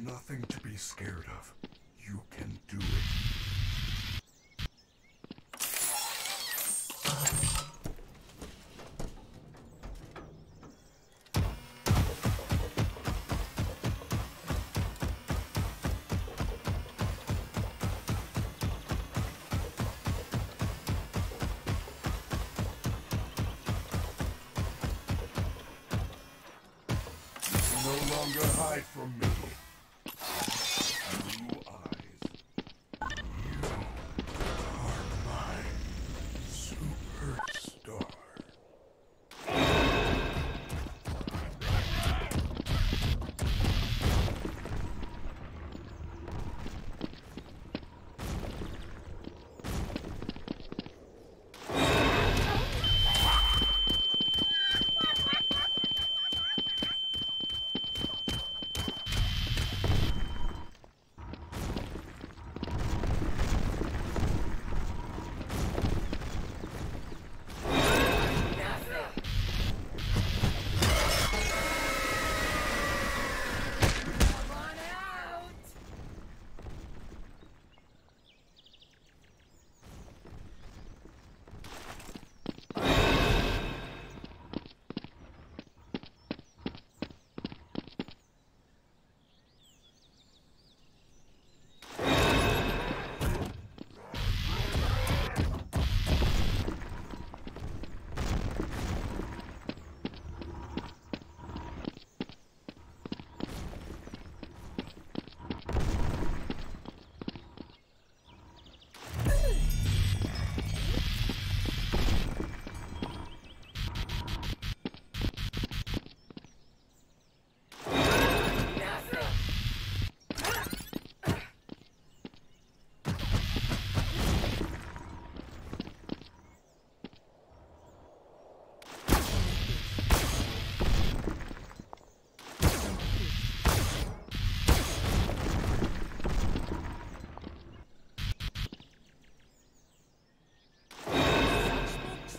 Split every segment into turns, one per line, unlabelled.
Nothing to be scared of. You can do it. No longer hide from me.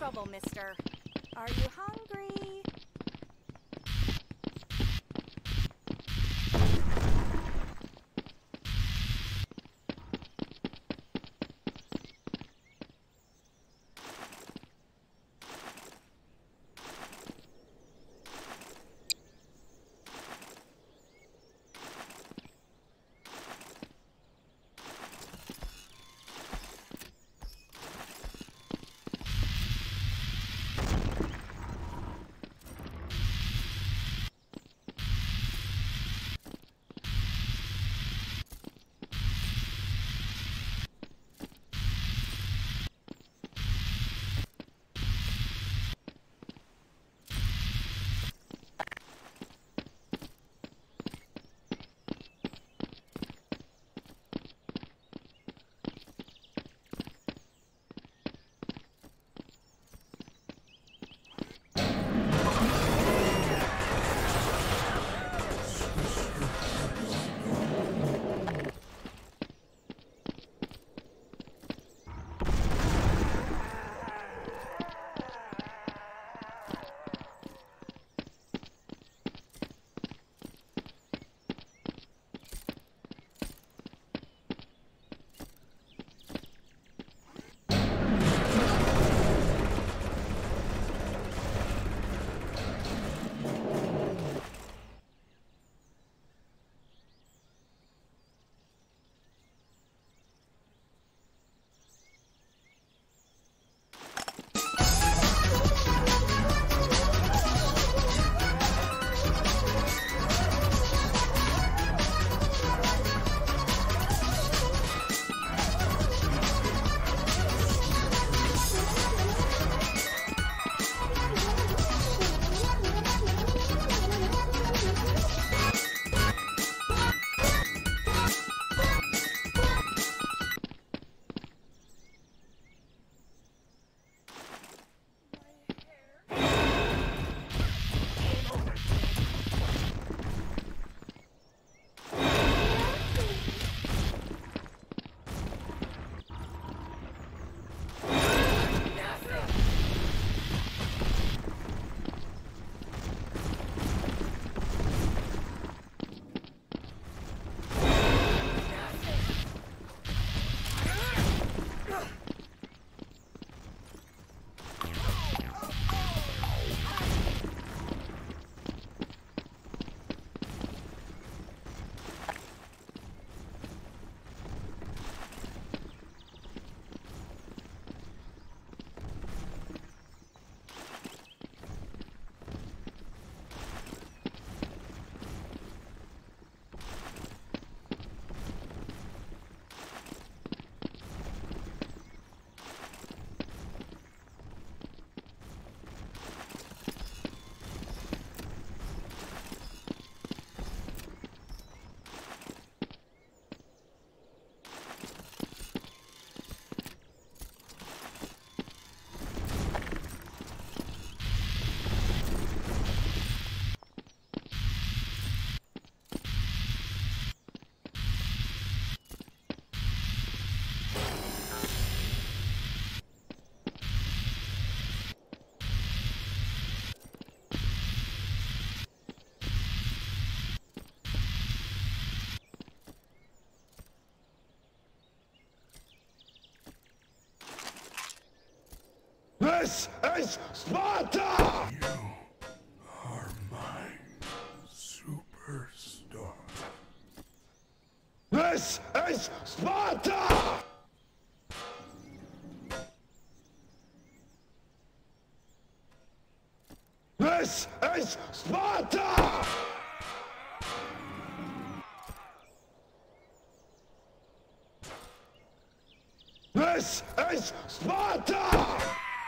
Trouble, mister. Are you hungry?
This is Sparta!
You are my superstar.
This is Sparta! This is Sparta! This is Sparta!